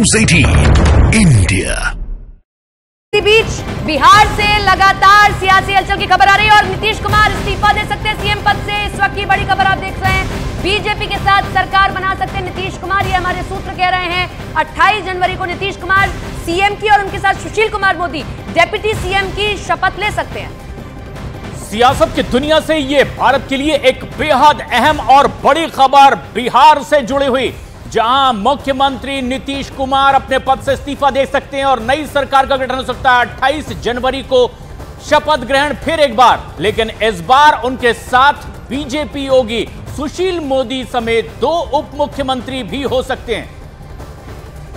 News 18 India इसी बीच बिहार से लगातार सियासी हलचल की खबर आ रही है और नीतीश कुमार इस्तीफा दे सकते हैं। सीएम पद से इस वक्त की बड़ी खबर आप देख रहे हैं। बीजेपी के साथ सरकार बना सकते हैं नीतीश कुमार ये हमारे सूत्र कह रहे हैं। 28 जनवरी को नीतीश कुमार सीएम की और उनके साथ सुशील कुमार मोदी डेप्यूटी सीएम की शपथ ले सकते हैं। सियासत की दुनिया से ये भारत के लिए एक बेहद अहम और बड़ी खबर बिहार से जुड़ी हुई। जहाँ मुख्यमंत्री नीतीश कुमार अपने पद से इस्तीफा दे सकते हैं और नई सरकार का गठन हो सकता है। 28 जनवरी को शपथ ग्रहण फिर एक बार, लेकिन इस बार उनके साथ बीजेपी होगी। सुशील मोदी समेत दो उप मुख्यमंत्री भी हो सकते हैं।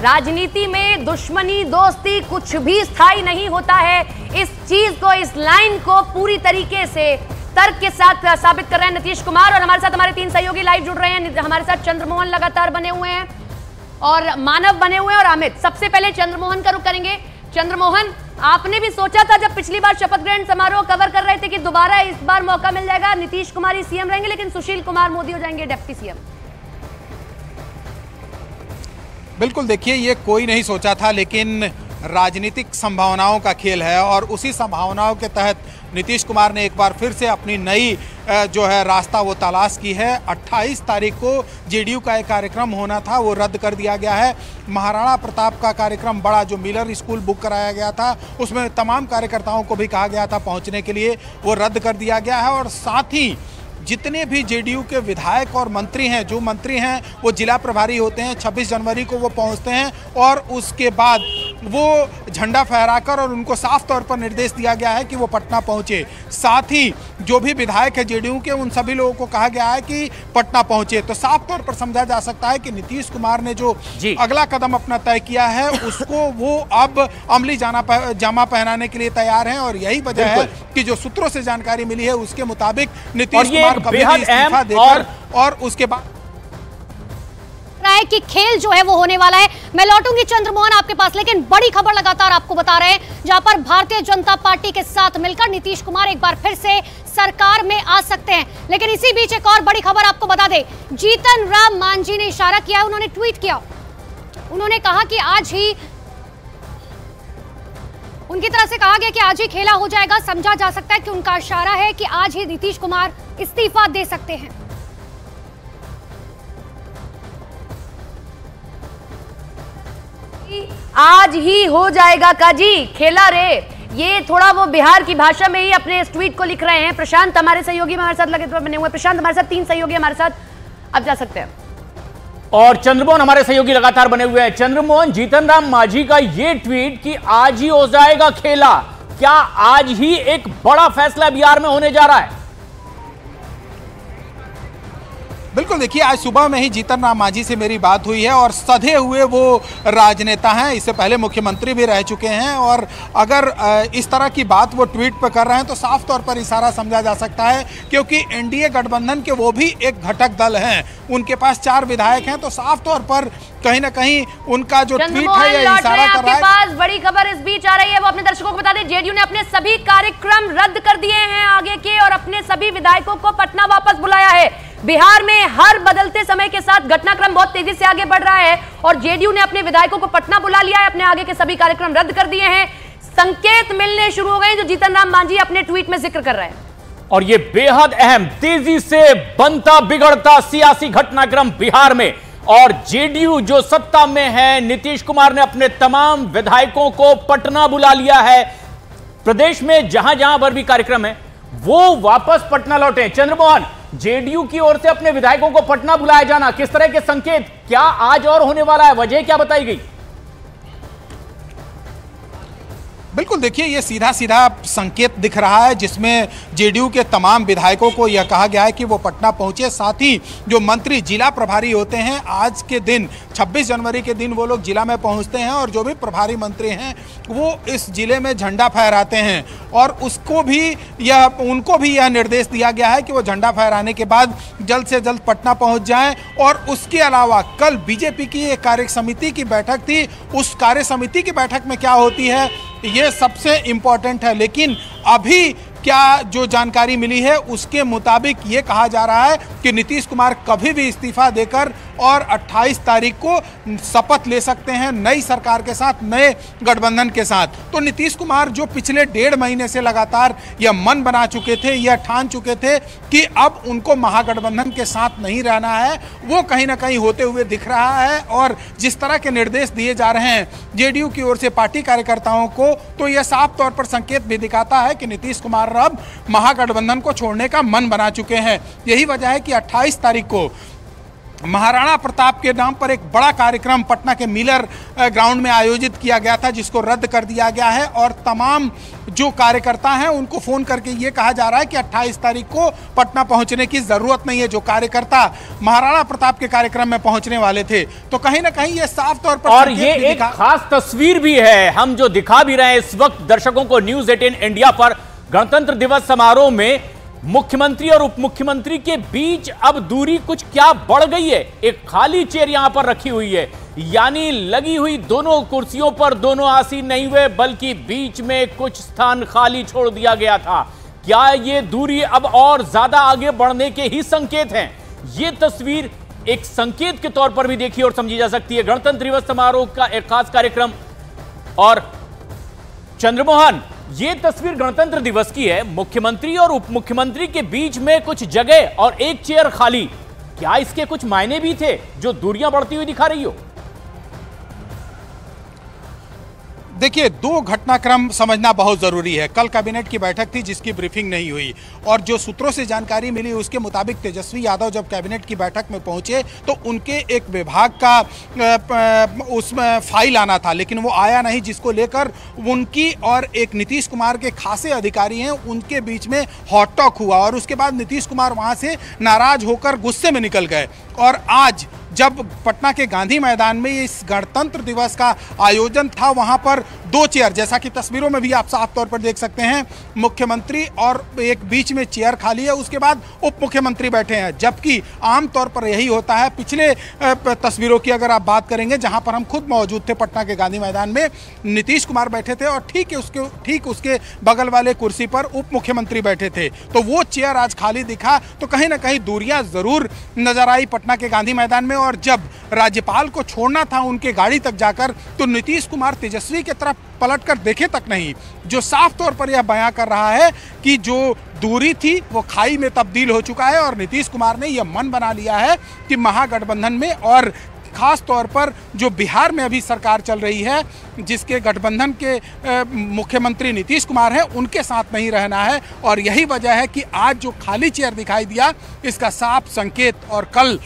राजनीति में दुश्मनी, दोस्ती कुछ भी स्थायी नहीं होता है। इस चीज़ को, इस लाइन को पूरी तरीके से तर्क के साथ साबित कर रहे हैं नीतीश कुमार और हमारे साथ हमारे तीन सहयोगी लाइव जुड़ रहे हैं। हमारे साथ चंद्रमोहन लगातार बने हुए हैं और मानव बने हुए हैं और अमित। सबसे पहले चंद्रमोहन का रुख करेंगे। चंद्रमोहन, आपने भी सोचा था जब पिछली बार शपथ ग्रहण समारोह कवर कर रहे थे कि दोबारा इस बार मौका मिल जाएगा। नीतीश कुमार ही सीएम रहेंगे, लेकिन सुशील कुमार मोदी हो जाएँगे डेप्टी सीएम बिल्कुल, देखिए, ये कोई नहीं सोचा था, लेकिन राजनीतिक संभावनाओं का खेल है और उसी संभावनाओं के तहत नीतीश कुमार ने एक बार फिर से अपनी नई जो है रास्ता वो तलाश की है। 28 तारीख को जेडीयू का एक कार्यक्रम होना था, वो रद्द कर दिया गया है। महाराणा प्रताप का कार्यक्रम बड़ा जो मिलर स्कूल बुक कराया गया था, उसमें तमाम कार्यकर्ताओं को भी कहा गया था पहुँचने के लिए, वो रद्द कर दिया गया है। और साथ ही जितने भी जेडीयू के विधायक और मंत्री हैं, जो मंत्री हैं, वो जिला प्रभारी होते हैं 26 जनवरी को वो पहुँचते हैं और उसके बाद वो झंडा फहराकर और उनको साफ़ तौर पर निर्देश दिया गया है कि वो पटना पहुँचे। साथ ही जो भी विधायक है जेडीयू के उन सभी लोगों को कहा गया है कि पटना पहुँचे। तो साफ़ तौर पर समझा जा सकता है कि नीतीश कुमार ने जो अगला कदम अपना तय किया है उसको वो अब अमली जाना पह, जामा पहनाने के लिए तैयार हैं और यही वजह है कि जो सूत्रों से जानकारी मिली है उसके मुताबिक नीतीश कुमार कभी इस्तीफा देकर और उसके बाद है कि खेल जो है वो होने वाला है। मैं लौटूँगी चंद्रमोहन आपके पास, लेकिन बड़ी खबर लगातार आपको बता रहे हैं, जहाँ पर भारतीय जनता पार्टी के साथ मिलकर नीतीश कुमार एक बार फिर से सरकार में आ सकते हैं। लेकिन इसी बीच एक और बड़ी खबर आपको बता दे, जीतन राम मांझी ने इशारा किया, उन्होंने ट्वीट किया। उन्होंने कहा कि आज ही, उनकी तरफ़ से कहा गया कि आज ही खेला हो जाएगा। समझा जा सकता है कि उनका इशारा है कि आज ही नीतीश कुमार इस्तीफा दे सकते हैं। आज ही हो जाएगा काजी, खेला रे। ये थोड़ा वो बिहार की भाषा में ही अपने इस ट्वीट को लिख रहे हैं। प्रशांत हमारे सहयोगी हमारे साथ लगे बने हुए। प्रशांत, हमारे साथ तीन सहयोगी हमारे साथ। अब जा सकते हैं। और चंद्रमोहन हमारे सहयोगी लगातार बने हुए हैं। चंद्रमोहन, जीतन राम मांझी का ये ट्वीट कि आज ही हो जाएगा खेला। क्या आज ही एक बड़ा फैसला बिहार में होने जा रहा है? बिल्कुल, देखिए, आज सुबह में ही जीतन राम मांझी से मेरी बात हुई है और सधे हुए वो राजनेता हैं। इससे पहले मुख्यमंत्री भी रह चुके हैं और अगर इस तरह की बात वो ट्वीट पर कर रहे हैं तो साफ़ तौर पर इशारा समझा जा सकता है क्योंकि एनडीए गठबंधन के वो भी एक घटक दल हैं। उनके पास चार विधायक हैं तो साफ़ तौर पर कहीं ना कहीं उनका जो ट्वीट है ये इशारा कर रहा है। पास बड़ी खबर इस बीच आ रही है वो अपने दर्शकों को बता दें जेडीयू ने अपने सभी कार्यक्रम रद्द कर दिए हैं आगे के और अपने सभी विधायकों को पटना वापस बुलाया है। बिहार में हर बदलते समय के साथ घटनाक्रम बहुत तेज़ी से आगे बढ़ रहा है और जेडीयू ने अपने विधायकों को पटना बुला लिया है अपने आगे के सभी कार्यक्रम रद्द कर दिए हैं। संकेत मिलने शुरू हो गए जो जीतन राम मांझी अपने ट्वीट में ज़िक्र कर रहे हैं। और यह बेहद अहम तेज़ी से बनता बिगड़ता सियासी घटनाक्रम बिहार में। और जेडीयू जो सत्ता में है, नीतीश कुमार ने अपने तमाम विधायकों को पटना बुला लिया है। प्रदेश में जहाँ जहाँ पर भी कार्यक्रम है, वो वापस पटना लौटे। चंद्रमोहन, जेडीयू की ओर से अपने विधायकों को पटना बुलाया जाना, किस तरह के संकेत? क्या आज और होने वाला है? वजह क्या बताई गई? बिल्कुल, देखिए, ये सीधा सीधा संकेत दिख रहा है, जिसमें जेडीयू के तमाम विधायकों को यह कहा गया है कि वो पटना पहुँचे। साथ ही जो मंत्री जिला प्रभारी होते हैं, आज के दिन 26 जनवरी के दिन वो लोग जिला में पहुँचते हैं और जो भी प्रभारी मंत्री हैं, वो इस ज़िले में झंडा फहराते हैं। और उसको भी यह, उनको भी यह निर्देश दिया गया है कि वो झंडा फहराने के बाद जल्द से जल्द पटना पहुँच जाएँ। और उसके अलावा कल बीजेपी की एक कार्य समिति की बैठक थी। उस कार्य समिति की बैठक में क्या होती है? ये सबसे इंपॉर्टेंट है, लेकिन अभी क्या जो जानकारी मिली है, उसके मुताबिक ये कहा जा रहा है कि नीतीश कुमार कभी भी इस्तीफा देकर और 28 तारीख को शपथ ले सकते हैं नई सरकार के साथ, नए गठबंधन के साथ। तो नीतीश कुमार जो पिछले डेढ़ महीने से लगातार यह मन बना चुके थे, यह ठान चुके थे कि अब उनको महागठबंधन के साथ नहीं रहना है, वो कहीं ना कहीं होते हुए दिख रहा है और जिस तरह के निर्देश दिए जा रहे हैं जेडीयू की ओर से पार्टी कार्यकर्ताओं को तो यह साफ़ तौर पर संकेत भी दिखाता है कि नीतीश कुमार अब महागठबंधन को छोड़ने का मन बना चुके हैं। यही वजह है कि 28 तारीख को महाराणा प्रताप के नाम पर एक बड़ा कार्यक्रम पटना के मिलर ग्राउंड में आयोजित किया गया था जिसको रद्द कर दिया गया है और तमाम जो कार्यकर्ता हैं उनको फ़ोन करके ये कहा जा रहा है कि 28 तारीख को पटना पहुँचने की ज़रूरत नहीं है जो कार्यकर्ता महाराणा प्रताप के कार्यक्रम में पहुँचने वाले थे। तो कहीं ना कहीं ये साफ़ तौर पर और ये एक खास तस्वीर भी है हम जो दिखा भी रहे हैं इस वक्त दर्शकों को न्यूज़ एटीन इंडिया पर गणतंत्र दिवस समारोह में मुख्यमंत्री और उप मुख्यमंत्री के बीच अब दूरी कुछ क्या बढ़ गई है? एक खाली चेयर यहाँ पर रखी हुई है। यानी लगी हुई दोनों कुर्सियों पर दोनों आसीन नहीं हुए, बल्कि बीच में कुछ स्थान खाली छोड़ दिया गया था। क्या ये दूरी अब और ज़्यादा आगे बढ़ने के ही संकेत हैं? ये तस्वीर एक संकेत के तौर पर भी देखी और समझी जा सकती है। गणतंत्र दिवस समारोह का एक खास कार्यक्रम। और चंद्रमोहन ये तस्वीर गणतंत्र दिवस की है। मुख्यमंत्री और उप मुख्यमंत्री के बीच में कुछ जगह और एक चेयर खाली। क्या इसके कुछ मायने भी थे जो दूरियाँ बढ़ती हुई दिखा रही हो? देखिए, दो घटनाक्रम समझना बहुत ज़रूरी है। कल कैबिनेट की बैठक थी जिसकी ब्रीफिंग नहीं हुई और जो सूत्रों से जानकारी मिली उसके मुताबिक तेजस्वी यादव जब कैबिनेट की बैठक में पहुँचे तो उनके एक विभाग का उसमें फ़ाइल आना था, लेकिन वो आया नहीं, जिसको लेकर उनकी और एक नीतीश कुमार के खासे अधिकारी हैं, उनके बीच में हॉटटॉक हुआ और उसके बाद नीतीश कुमार वहाँ से नाराज़ होकर गुस्से में निकल गए। और आज जब पटना के गांधी मैदान में इस गणतंत्र दिवस का आयोजन था, वहाँ पर दो चेयर, जैसा कि तस्वीरों में भी आप साफ़ तौर पर देख सकते हैं, मुख्यमंत्री और एक बीच में चेयर खाली है, उसके बाद उप मुख्यमंत्री बैठे हैं। जबकि आमतौर पर यही होता है, पिछले तस्वीरों की अगर आप बात करेंगे, जहाँ पर हम खुद मौजूद थे पटना के गांधी मैदान में, नीतीश कुमार बैठे थे और ठीक उसके ठीक उसके बगल वाले कुर्सी पर उप मुख्यमंत्री बैठे थे। तो वो चेयर आज खाली दिखा तो कहीं ना कहीं दूरियाँ ज़रूर नज़र आई पटना के गांधी मैदान में और जब राज्यपाल को छोड़ना था उनके गाड़ी तक जाकर तो नीतीश कुमार तेजस्वी की तरफ़ पलट कर देखे तक नहीं। जो साफ़ तौर पर यह बयां कर रहा है कि जो दूरी थी, वो खाई में तब्दील हो चुका है और नीतीश कुमार ने यह मन बना लिया है कि महागठबंधन में और खास तौर पर जो बिहार में अभी सरकार चल रही है, जिसके गठबंधन के मुख्यमंत्री नीतीश कुमार हैं, उनके साथ नहीं रहना है। और यही वजह है कि आज जो खाली चेयर दिखाई दिया, इसका साफ़ संकेत और कल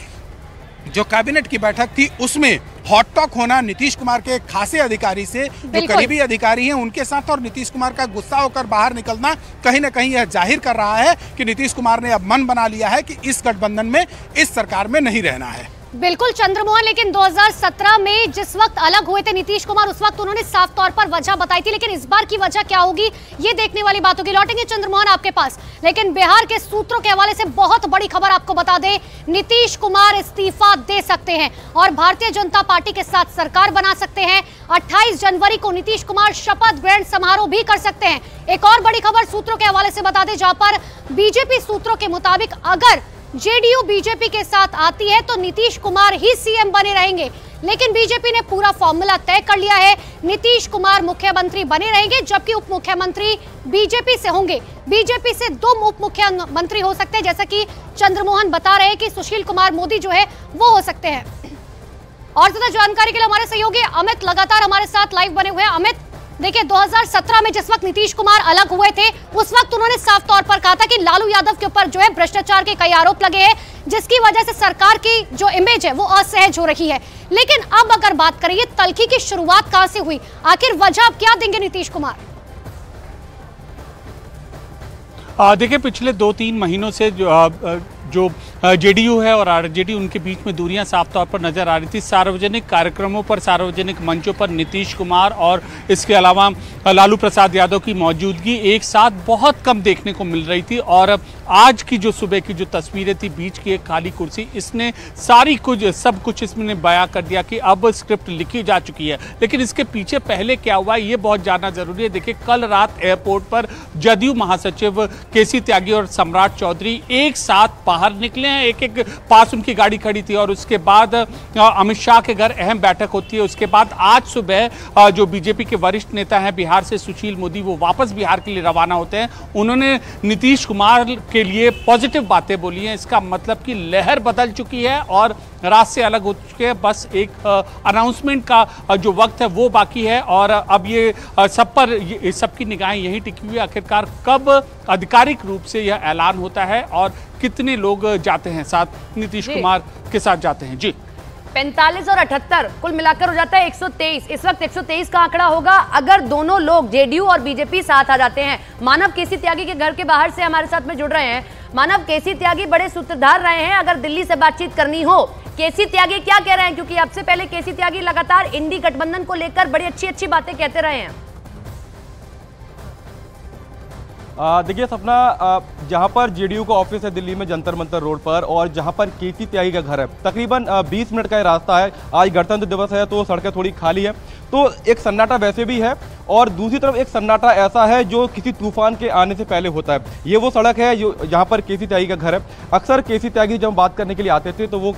जो कैबिनेट की बैठक थी उसमें हॉट टॉक होना नीतीश कुमार के खासे अधिकारी से जो करीबी अधिकारी हैं उनके साथ और नीतीश कुमार का गुस्सा होकर बाहर निकलना कहीं ना कहीं यह ज़ाहिर कर रहा है कि नीतीश कुमार ने अब मन बना लिया है कि इस गठबंधन में इस सरकार में नहीं रहना है। बिल्कुल चंद्रमोहन, लेकिन 2017 में जिस वक्त अलग हुए थे नीतीश कुमार, उस वक्त उन्होंने साफ़ तौर पर वजह बताई थी, लेकिन इस बार की वजह क्या होगी, ये देखने वाली बात होगी। लौटेंगे चंद्रमोहन आपके पास, लेकिन बिहार के सूत्रों के हवाले से बहुत बड़ी खबर आपको बता दें, नीतीश कुमार इस्तीफा दे सकते हैं और भारतीय जनता पार्टी के साथ सरकार बना सकते हैं। अट्ठाईस जनवरी को नीतीश कुमार शपथ ग्रहण समारोह भी कर सकते हैं। एक और बड़ी खबर सूत्रों के हवाले से बता दें, जहाँ पर बीजेपी सूत्रों के मुताबिक अगर जेडीयू बीजेपी के साथ आती है तो नीतीश कुमार ही सीएम बने रहेंगे। लेकिन बीजेपी ने पूरा फॉर्मूला तय कर लिया है। नीतीश कुमार मुख्यमंत्री बने रहेंगे, जबकि उप मुख्यमंत्री बीजेपी से होंगे। बीजेपी से दो उप मुख्यमंत्री हो सकते हैं, जैसा कि चंद्रमोहन बता रहे हैं कि सुशील कुमार मोदी जो है, वो हो सकते हैं। और ज़्यादा जानकारी के लिए हमारे सहयोगी अमित लगातार हमारे साथ लाइव बने हुए हैं। अमित देखिए 2017 में जिस वक्त नीतीश कुमार अलग हुए थे उस वक्त उन्होंने साफ़ तौर पर कहा था कि लालू यादव के ऊपर जो है भ्रष्टाचार के कई आरोप लगे हैं जिसकी वजह से सरकार की जो इमेज है वो असहज हो रही है। लेकिन अब अगर बात करें तलखी की शुरुआत कहाँ से हुई? आखिर वजह आप क्या देंगे नीतीश कुमार? देखिए पिछले दो तीन महीनों से जो आ, जो जेडीयू है और आरजेडी उनके बीच में दूरियाँ साफ़ तौर पर नज़र आ रही थी। सार्वजनिक कार्यक्रमों पर, सार्वजनिक मंचों पर नीतीश कुमार और इसके अलावा लालू प्रसाद यादव की मौजूदगी एक साथ बहुत कम देखने को मिल रही थी और आज की जो सुबह की जो तस्वीरें थी, बीच की एक खाली कुर्सी, इसने सारी कुछ, सब कुछ इसमें बयां कर दिया कि अब स्क्रिप्ट लिखी जा चुकी है। लेकिन इसके पीछे पहले क्या हुआ, ये बहुत जानना ज़रूरी है। देखिए, कल रात एयरपोर्ट पर जदयू महासचिव केसी त्यागी और सम्राट चौधरी एक साथ बाहर निकले हैं एक एक पास उनकी गाड़ी खड़ी थी और उसके बाद अमित शाह के घर अहम बैठक होती है। उसके बाद आज सुबह जो बीजेपी के वरिष्ठ नेता हैं बिहार से सुशील मोदी, वो वापस बिहार के लिए रवाना होते हैं। उन्होंने नीतीश कुमार के लिए पॉजिटिव बातें बोली हैं। इसका मतलब कि लहर बदल चुकी है और रात से अलग हो चुके हैं। बस एक अनाउंसमेंट का जो वक्त है वो बाकी है और अब ये सब पर सबकी निगाहें यही टिकी हुई है। आखिरकार कब आधिकारिक रूप से यह ऐलान होता है और कितने लोग जाते हैं? साथ नीतीश कुमार के साथ जाते हैं। जी। पैंतालीस और अठहत्तर कुल मिलाकर हो जाता है 123 इस वक्त 123 का आंकड़ा होगा। अगर दोनों लोग जेडीयू और बीजेपी साथ आ जाते हैं मानव केसी त्यागी के घर के बाहर से हमारे साथ में जुड़ रहे हैं। मानव केसी त्यागी बड़े सूत्रधार रहे हैं। अगर दिल्ली से बातचीत करनी हो केसी त्यागी क्या कह रहे हैं? क्योंकि अब से पहले केसी त्यागी लगातार इंडी गठबंधन को लेकर बड़ी अच्छी अच्छी बातें कहते रहे हैं। देखिए सपना जहाँ पर जेडीयू का ऑफ़िस है दिल्ली में जंतर मंतर रोड पर और जहाँ पर केसी त्यागी का घर है। तकरीबन 20 मिनट का रास्ता है। आज गणतंत्र दिवस है तो सड़कें थोड़ी खाली है। तो एक सन्नाटा वैसे भी है और दूसरी तरफ़ एक सन्नाटा ऐसा है जो किसी तूफ़ान के आने से पहले होता है। ये वो सड़क है, जो, जहाँ पर केसी त्यागी का घर है। अक्सर केसी त्यागी जब बात करने के लिए आते थे तो वो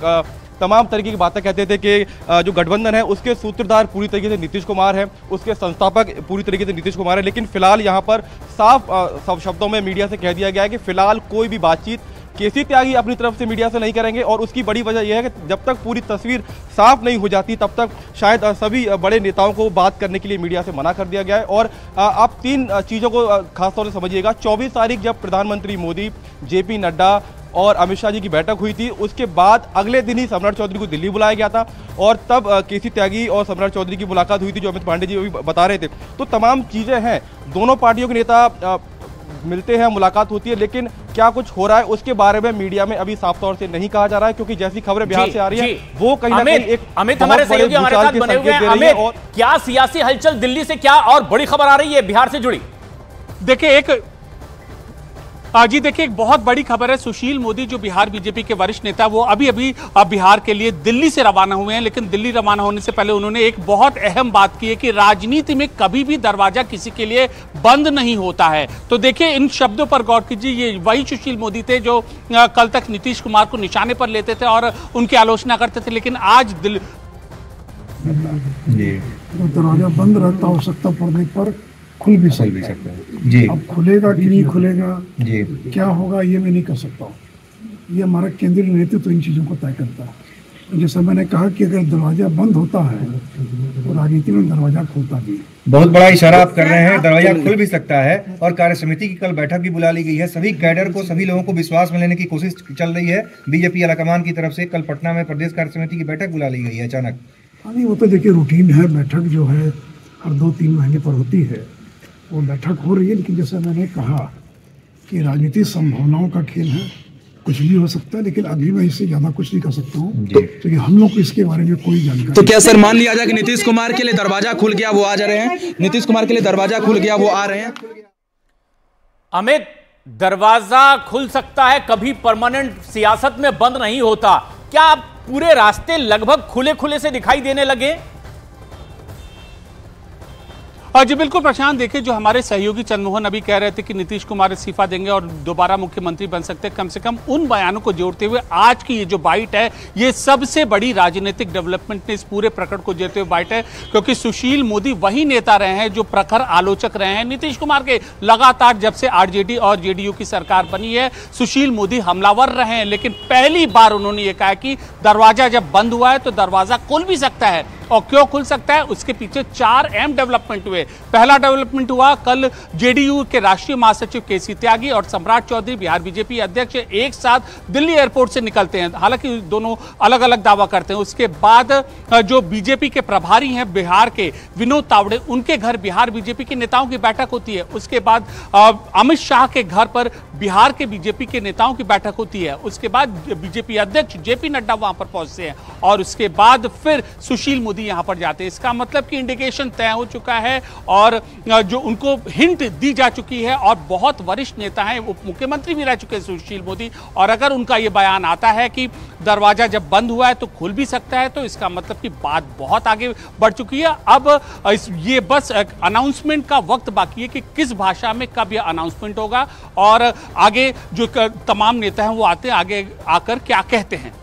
तमाम तरीके की बातें कहते थे कि जो गठबंधन है, उसके सूत्रधार पूरी तरीके से नीतीश कुमार है, उसके संस्थापक पूरी तरीके से नीतीश कुमार है, लेकिन फ़िलहाल यहाँ पर साफ़ सब शब्दों में मीडिया से कह दिया गया है कि फ़िलहाल कोई भी बातचीत केसी त्यागी अपनी तरफ़ से मीडिया से नहीं करेंगे और उसकी बड़ी वजह यह है कि जब तक पूरी तस्वीर साफ़ नहीं हो जाती, तब तक शायद सभी बड़े नेताओं को बात करने के लिए मीडिया से मना कर दिया गया है और आप तीन चीज़ों को खासतौर से समझिएगा। 24 तारीख जब प्रधानमंत्री मोदी, जेपी नड्डा और अमित शाह जी की बैठक हुई थी। उसके बाद अगले दिन ही सम्राट चौधरी को दिल्ली बुलाया गया था और तब केसी त्यागी और सम्राट चौधरी की मुलाकात हुई थी जो अमित पांडे जी भी बता रहे थे। तो तमाम चीज़ें हैं। दोनों पार्टियों के नेता मिलते हैं मुलाकात होती है लेकिन क्या कुछ हो रहा है उसके बारे में मीडिया में अभी साफ़ तौर से नहीं कहा जा रहा है क्योंकि जैसी खबरें बिहार से आ रही है वो कहीं ना कहीं एक अमित हमारे सहयोगी हमारे साथ बने हुए हैं। अमित क्या सियासी हलचल दिल्ली से क्या और बड़ी खबर आ रही है बिहार से जुड़ी? देखिए एक जी देखिए एक बहुत बड़ी खबर है सुशील मोदी जो बिहार बीजेपी के वरिष्ठ नेता वो अभी अभी बिहार के लिए दिल्ली से रवाना हुए हैं। लेकिन दिल्ली रवाना होने से पहले उन्होंने एक बहुत अहम बात की है कि राजनीति में कभी भी दरवाज़ा किसी के लिए बंद नहीं होता है। तो देखिए इन शब्दों पर गौर कीजिए ये वही सुशील मोदी थे जो कल तक नीतीश कुमार को निशाने पर लेते थे और उनकी आलोचना करते थे। लेकिन आज दिल्ली दरवाज़ा बंद रहता आवश्यकता पड़ने पर खुल भी सकता। है जी। अब खुलेगा कि नहीं खुलेगा? जी। क्या होगा ये मैं नहीं कर सकता हूँ। ये हमारा केंद्रीय नेतृत्व तो इन चीज़ों को तय करता है। जैसा मैंने कहा कि अगर दरवाज़ा बंद होता है तो राजनीति में दरवाज़ा खुलता भी है। बहुत बड़ा इशारा आप कर रहे हैं दरवाज़ा खुल भी सकता है और कार्य समिति की कल बैठक भी बुला ली गई है। सभी कैडर को सभी लोगों को विश्वास में लेने की कोशिश चल रही है। बीजेपी आलाकमान की तरफ़ से कल पटना में प्रदेश कार्य समिति की बैठक बुला ली गई है अचानक। हाँ नहीं वो तो देखिए रूटीन है बैठक जो है हर दो तीन महीने पर होती है। वो बैठक हो रही है लेकिन जैसे मैंने कहा कि राजनीति संभावनाओं का खेल है कुछ भी हो सकता है लेकिन अभी मैं इससे ज़्यादा कुछ नहीं कर सकता हूँ। क्योंकि तो हम लोग को इसके बारे में कोई जानकारी तो क्या सर मान लिया जाए कि नीतीश कुमार के लिए दरवाज़ा खुल गया वो आ जा रहे हैं? नीतीश कुमार के लिए दरवाज़ा खुल गया वो आ रहे हैं? अमित दरवाज़ा खुल सकता है कभी परमानेंट सियासत में बंद नहीं होता। क्या पूरे रास्ते लगभग खुले खुले से दिखाई देने लगे? जी, बिल्कुल प्रशांत, देखिए, जो हमारे सहयोगी चंद्रमोहन अभी कह रहे थे कि नीतीश कुमार इस्तीफा देंगे और दोबारा मुख्यमंत्री बन सकते हैं, कम से कम उन बयानों को जोड़ते हुए आज की ये जो बाइट है, ये सबसे बड़ी राजनीतिक डेवलपमेंट ने इस पूरे प्रकरण को जोड़ते हुए बाइट है, क्योंकि सुशील मोदी वही नेता रहे हैं जो प्रखर आलोचक रहे हैं। नीतीश कुमार के लगातार जब से आरजेडी और जेडीयू की सरकार बनी है, सुशील मोदी हमलावर रहे हैं, लेकिन पहली बार उन्होंने ये कहा कि दरवाज़ा जब बंद हुआ है तो दरवाज़ा खुल भी सकता है। और क्यों खुल सकता है? उसके पीछे चार एम डेवलपमेंट हुए। पहला डेवलपमेंट हुआ, कल जेडीयू के राष्ट्रीय महासचिव केसी त्यागी और सम्राट चौधरी बिहार बीजेपी अध्यक्ष एक साथ दिल्ली एयरपोर्ट से निकलते हैं। हालाँकि दोनों अलग अलग दावा करते हैं। उसके बाद जो बीजेपी के प्रभारी हैं बिहार के विनोद तावड़े, उनके घर बिहार बीजेपी के नेताओं की बैठक होती है। उसके बाद अमित शाह के घर पर बिहार के बीजेपी के नेताओं की बैठक होती है। उसके बाद बीजेपी अध्यक्ष जेपी नड्डा वहाँ पर पहुँचते हैं। और उसके बाद फिर सुशील मोदी मोदी यहाँ पर जाते इसका मतलब कि इंडिकेशन तय हो चुका है और जो उनको हिंट दी जा चुकी है और बहुत वरिष्ठ नेता हैं, उप मुख्यमंत्री भी रह चुके हैं सुशील मोदी। और अगर उनका ये बयान आता है कि दरवाज़ा जब बंद हुआ है तो खुल भी सकता है तो इसका मतलब कि बात बहुत आगे बढ़ चुकी है। अब इस, ये बस अनाउंसमेंट का वक्त बाकी है कि किस भाषा में कब यह अनाउंसमेंट होगा और आगे जो तमाम नेता हैं वो आते आगे आकर क्या कहते हैं।